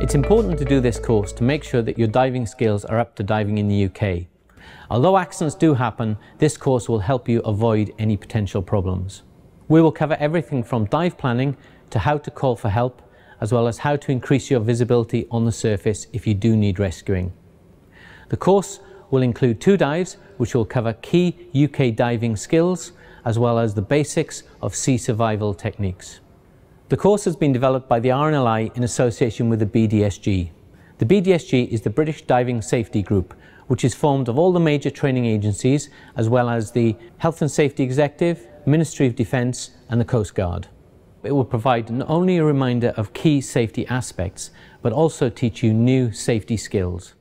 It's important to do this course to make sure that your diving skills are up to diving in the UK. Although accidents do happen, this course will help you avoid any potential problems. We will cover everything from dive planning to how to call for help, as well as how to increase your visibility on the surface if you do need rescuing. The course will include two dives which will cover key UK diving skills as well as the basics of sea survival techniques. The course has been developed by the RNLI in association with the BDSG. The BDSG is the British Diving Safety Group, which is formed of all the major training agencies as well as the Health and Safety Executive, Ministry of Defence and the Coast Guard. It will provide not only a reminder of key safety aspects, but also teach you new safety skills.